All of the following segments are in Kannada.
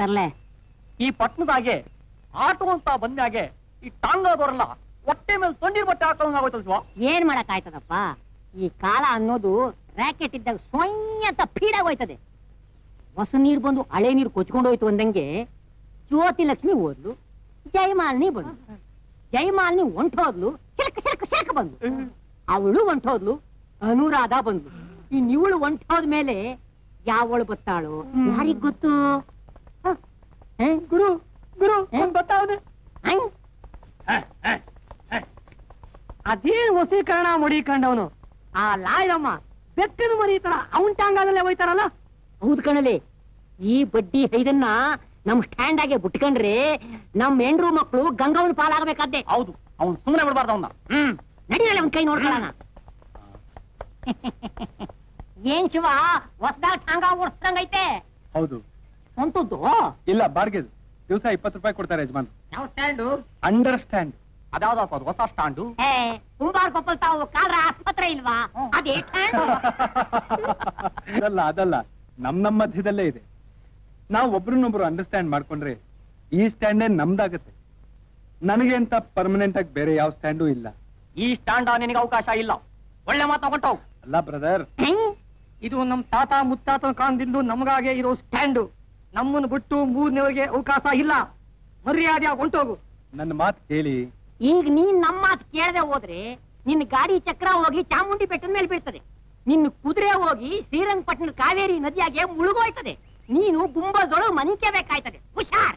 ತರ್ಲೆ. ಈ ಪಟ್ಟಣದಾಗೆ ಆಟೋ ಅಂತ ಬಂದಾಗೆ ಈ ಟಾಂಗಾದವರೆಲ್ಲ ಹೊಟ್ಟೆ ಮೇಲೆ ತೊಂಡಿರ್ ಬಟ್ಟೆ ಶಿವ ಏನ್ ಮಾಡಕ್ ಆಯ್ತದಪ್ಪ ಈ ಕಾಲ ಅನ್ನೋದು ರಾಕೆಟ್ ಇದ್ದಾಗ ಸ್ವಯಂತ ಅಂತ ಫೀಡಾಗೋಯ್ತದೆ ಹೊಸ ನೀರ್ ಬಂದು ಹಳೆ ನೀರು ಕೊಚ್ಕೊಂಡು ಹೋಯ್ತು ಅಂದಂಗೆ ಜ್ಯೋತಿ ಲಕ್ಷ್ಮಿ ಓದ್ಲು ಜಯಮಾಲಿನಿ ಬಂದ್ಲು. ಜಯಮಾಲಿನಿ ಹೊಂಟೋದ್ಲು ಶಿಲ್ಕ ಶಿಲ್ಕ ಶಿಲ್ಕ ಬಂದ್ಲು. ಅವಳು ಹೊಂಟೋದ್ಲು ಅನುರಾಧ ಬಂದ್ಲು. ಈ ಇವಳು ಹೊಂಟೋದ್ ಮೇಲೆ ಯಾವಳು ಗೊತ್ತಾಳು ಯಾರಿಗ್ ಗೊತ್ತು? ಗುರು ಗುರು ಒಂದ್ ಅದೇ ಹೊಸಿ ಅದೇನ್ ಮುಡಿ ಕಂಡವನು. ಆ ಲಾಯಮ್ಮ ಬೆಕ್ಕದ ಮರಿ ತರ ಅವನ್ ಟಾಂಗಾದಲ್ಲೇ ಹೋಯ್ತಾರಲ್ಲ? ಹೌದ್ ಕಣಲಿ. ಈ ಬಡ್ಡಿ ಹೈದನ್ನ ನಮ್ ಸ್ಟ್ಯಾಂಡ್ ಆಗಿ ಬಿಟ್ಕಂಡ್ರಿ ನಮ್ ಹೆಂಡ್ರು ಮಕ್ಳು ಗಂಗಾವನ್ ಪಾಲಾಗಬೇಕಾದ್ದೆ ಹೌದು ಅವ್ನು ಸುಮ್ಮನೆ ಬಿಡಬಾರ್ದು ಅವನ್ನ ಹ್ಮ್. ನಡೀರಲ್ಲ ಅವನ್ ಕೈ ನೋಡ್ಕೊಳ್ಳೋಣ. ಏನ್ ಶಿವ? ಹೊಸದಾಗ ಟಾಂಗ ಓಡಿಸ್ದಂಗೈತೆ. ಹೌದು. ಸ್ವಂತದ್ದು? ಇಲ್ಲ ಬಾರ್ಗೆದು ದಿವಸ ಇಪ್ಪತ್ತು ರೂಪಾಯಿ ಕೊಡ್ತಾರೆ ಯಜಮಾನ್ ಯಾವ ಸ್ಟ್ಯಾಂಡು? ಅಂಡರ್ಸ್ಟ್ಯಾಂಡ್. ಅದಾವ್ದಪ್ಪ ಅದು ಹೊಸ ಸ್ಟ್ಯಾಂಡು? ಏ ಕುಂಬಾರ್ ಕೊಪ್ಪಲ್ ತಾವು ಕಾದ್ರ ಆಸ್ಪತ್ರೆ ಇಲ್ವಾ? ಅದೇ stand. ಅದಲ್ಲ ಅದಲ್ಲ. ನಮ್ ನಮ್ಮ ಮಧ್ಯದಲ್ಲೇ ಇದೆ. ನಾವು ಒಬ್ರನ್ನೊಬ್ರು ಅಂಡರ್ಸ್ಟ್ಯಾಂಡ್ ಮಾಡ್ಕೊಂಡ್ರೆ ಈ ಸ್ಟ್ಯಾಂಡೇ ನಮ್ದಾಗತ್ತೆ. ನನಗೆ ಅಂತ ಪರ್ಮನೆಂಟ್ ಆಗಿ ಬೇರೆ ಯಾವ ಸ್ಟ್ಯಾಂಡು ಇಲ್ಲ. ಈ ಸ್ಟ್ಯಾಂಡ್ ನಿನಗೆ ಅವಕಾಶ ಇಲ್ಲ. ಒಳ್ಳೆ ಮಾತು ತಗೊಂಡವ್ ಅಲ್ಲ ಬ್ರದರ್ ಹೆಂಗ್? ಇದು ನಮ್ ತಾತ ಮುತ್ತಾತನ ಕಾಲದಿಂದಲೂ ನಮಗಾಗೆ ಇರೋ ಸ್ಟ್ಯಾಂಡ್. ನಮ್ಮನ್ನು ಬಿಟ್ಟು ಮೂರನೇವರಿಗೆ ಅವಕಾಶ ಇಲ್ಲ. ಮರ್ಯಾದೆ ಹೊಂಟೋಗು. ನನ್ನ ಮಾತು ಕೇಳಿ. ಈಗ ನೀನ್ ನಮ್ಮ ಮಾತು ಕೇಳದೆ ಹೋದ್ರೆ ನಿನ್ನ ಗಾಡಿ ಚಕ್ರ ಹೋಗಿ ಚಾಮುಂಡಿ ಬೆಟ್ಟದ ಮೇಲೆ ಬೀಳ್ತದೆ. ನಿನ್ನ ಕುದುರೆ ಹೋಗಿ ಶ್ರೀರಂಗಪಟ್ಟಣ ಕಾವೇರಿ ನದಿಯಾಗೆ ಮುಳುಗೋಯ್ತದೆ. ನೀನು ಗುಂಬದೊಳಗೆ ಮನಿಕೆ ಬೇಕಾಯ್ತದೆ ಹುಷಾರ್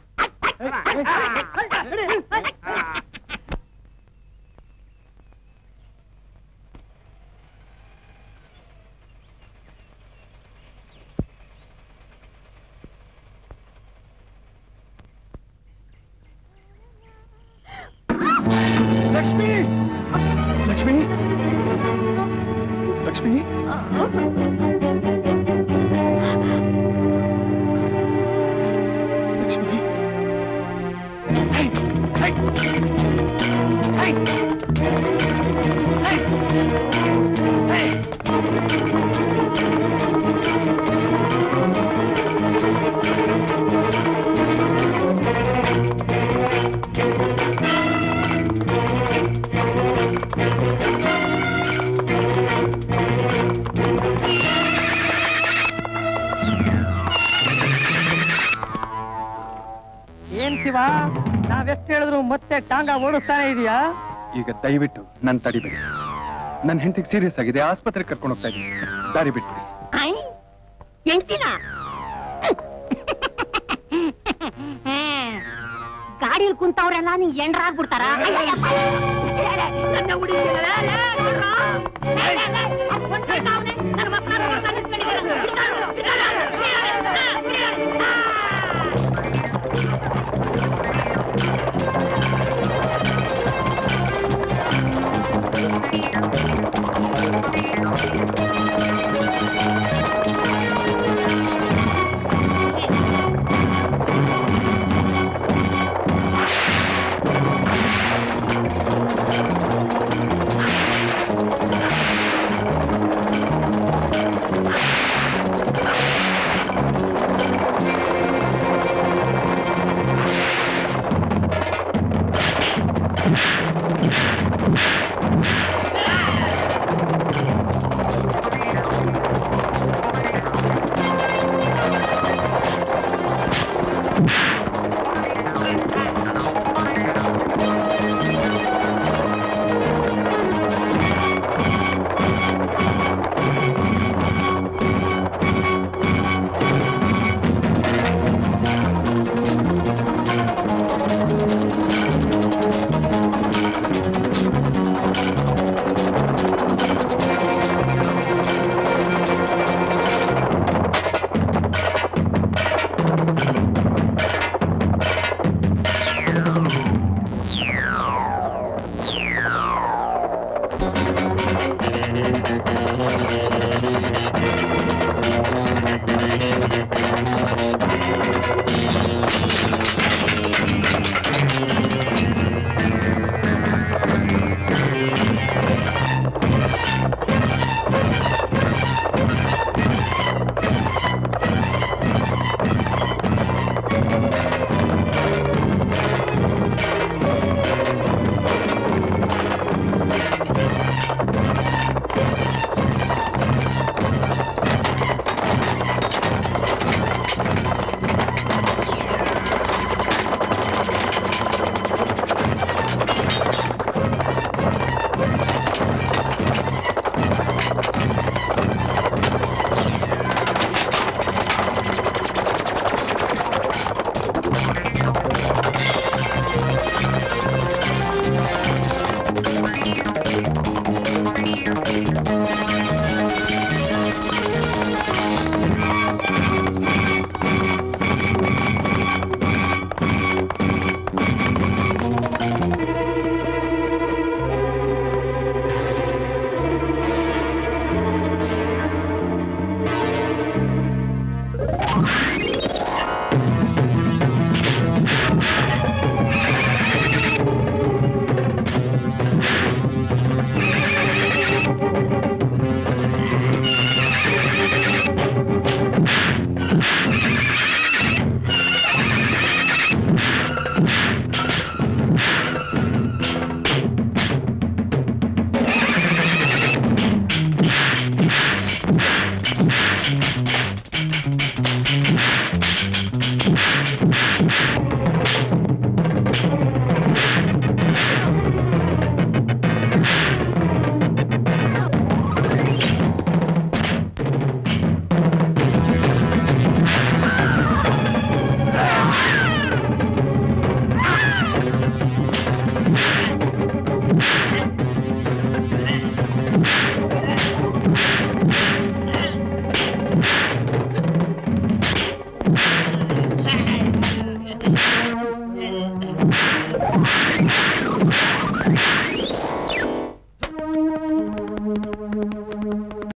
ಲಕ್ಷ್ಮಿ ಶಿವ ನಾವೆಷ್ಟು ಹೇಳಿದ್ರು ಮತ್ತೆ ಟಾಂಗ ಓಡಿಸ್ತಾನೆ ಇದೆಯಾ ಈಗ ದಯವಿಟ್ಟು ನನ್ ತಡಿಬೇಡಿ ನನ್ನ ಹೆಂಡತಿಗೆ ಸೀರಿಯಸ್ ಆಗಿದೆ ಆಸ್ಪತ್ರೆಗೆ ಕರ್ಕೊಂಡು ಹೋಗ್ತಾ ಇದ್ದೀನಿ ದಾರಿ ಬಿಟ್ಬಿಡಿ ಎಂಟಿನ ಗಾಡಿಯಲ್ಲಿ ಕುಂತವ್ರೆಲ್ಲ ನೀ ಎಂಡ್ರಾಗ್ಬಿಡ್ತಾರ you